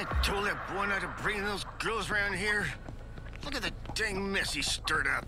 I told that boy not to bring those girls around here. Look at the dang mess he stirred up.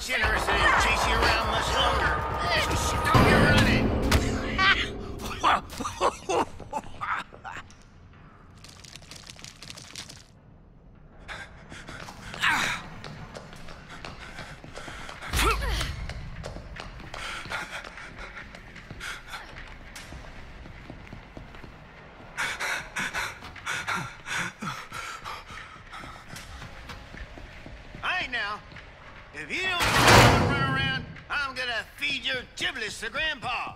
generous feed your giblets to Grandpa.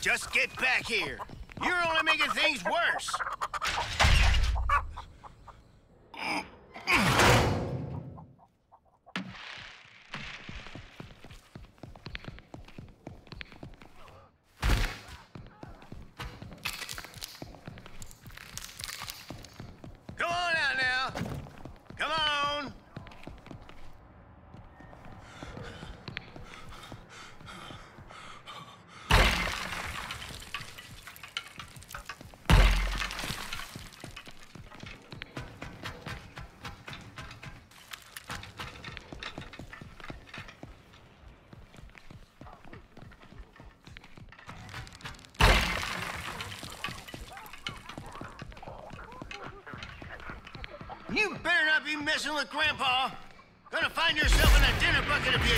Just get back here. You're only making things worse. Not be messing with Grandpa. Gonna find yourself in a dinner bucket if you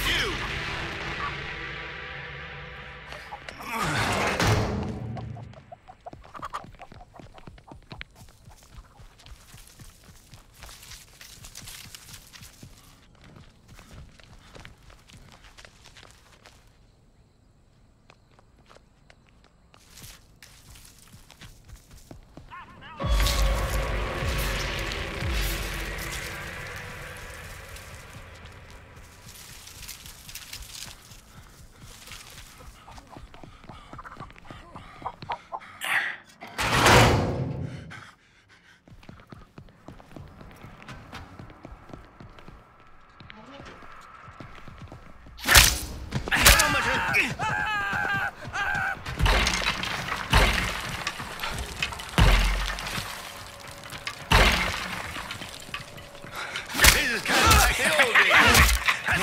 do.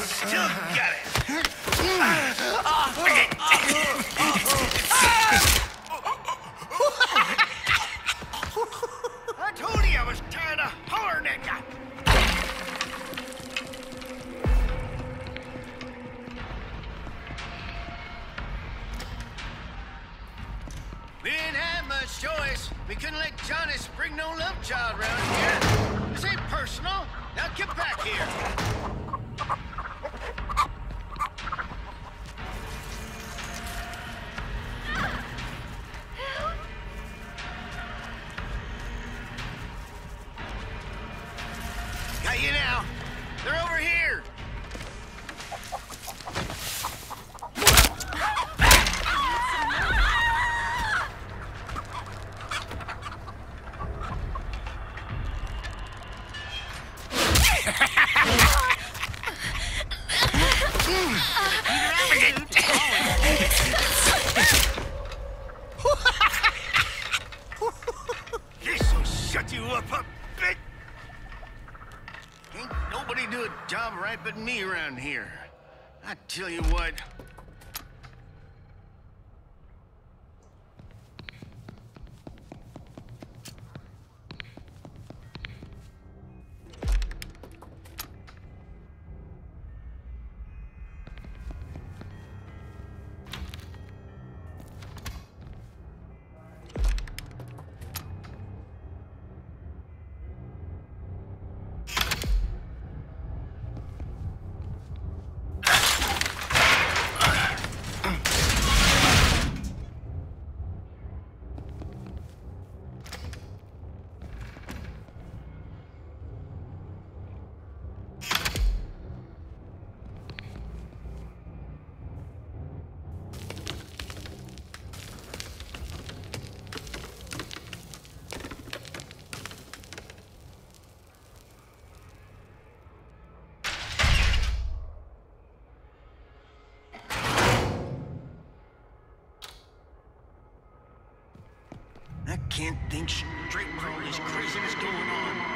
Still got it. This'll shut you up a bit. Ain't nobody do a job right but me around here. I tell you what. Can't think straight with all this craziness going on.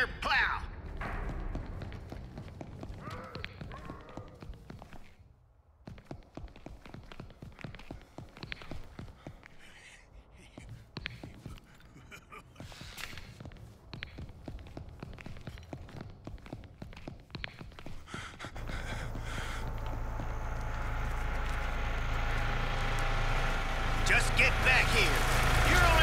here, plow! Just get back here. You're on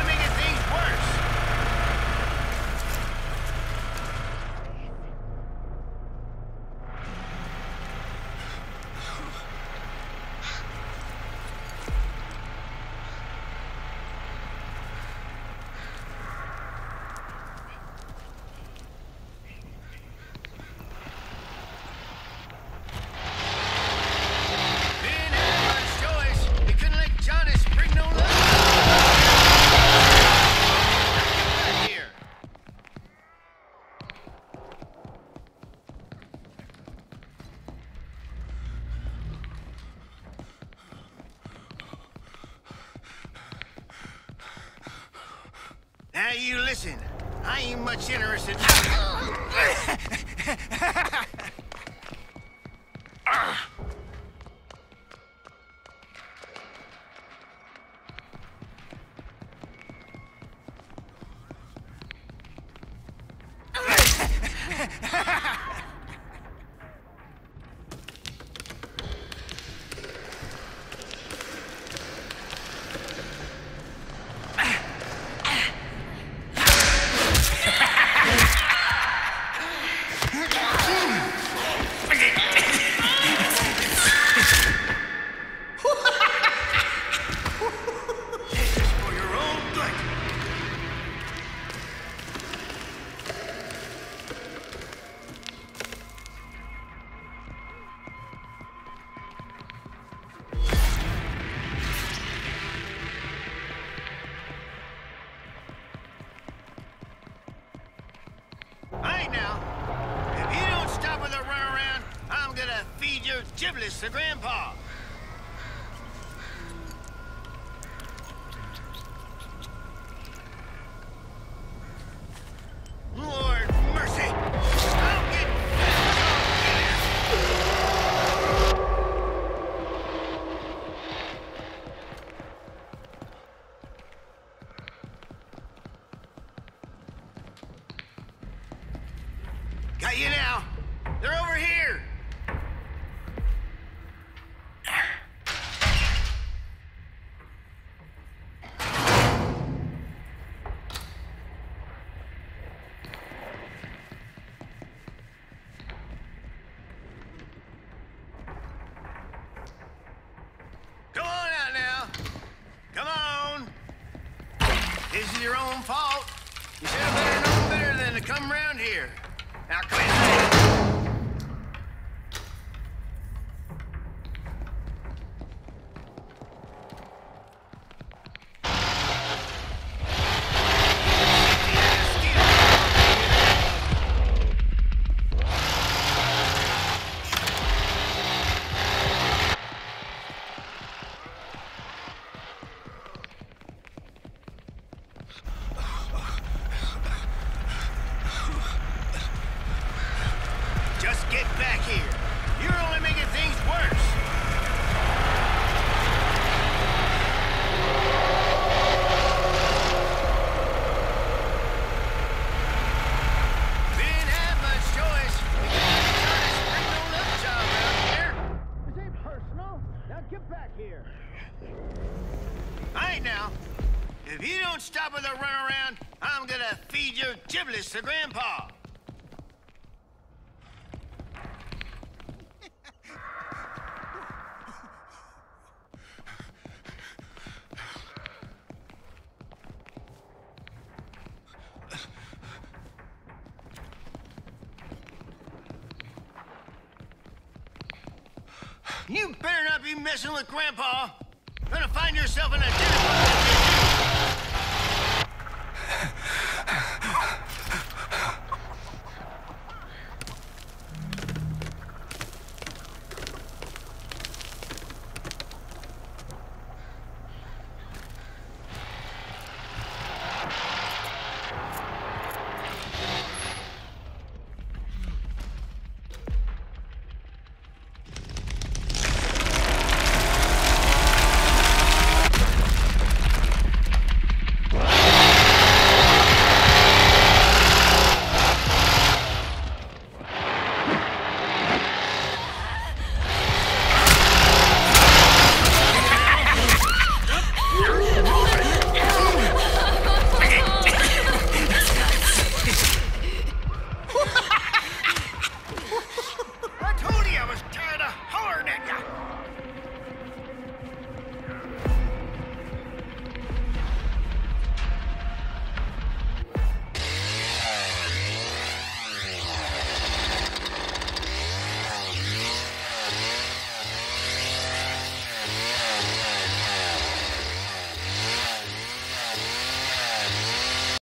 to Grandpa. You better not be messing with Grandpa. Gonna find yourself in a dinner